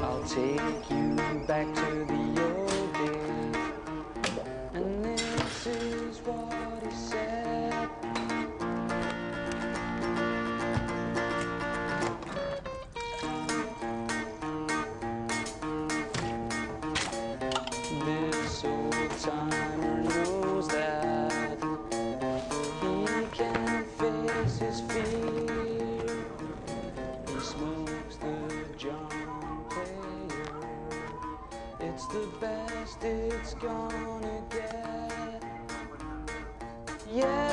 I'll take you back to the old days. And this is what he said. This old timer knows that he can face his fears. Smokes the John Player. It's the best it's gonna get. Yeah.